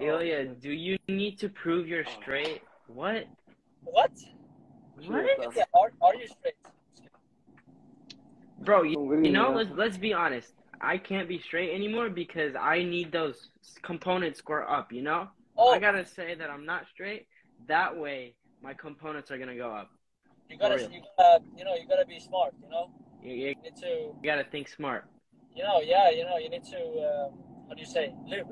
Ilia, do you need to prove you're straight? What? What? What? Yeah, are, are you straight? Bro, you, you know, let's let's be honest. I can't be straight anymore because I need those components square up, you know? Oh, I gotta say that I'm not straight. That way, my components are gonna go up. you gotta, you gotta, you know, you gotta be smart. You know, You, you, you need to, you gotta think smart. you know, yeah, you know, you need to, um, what do you say, live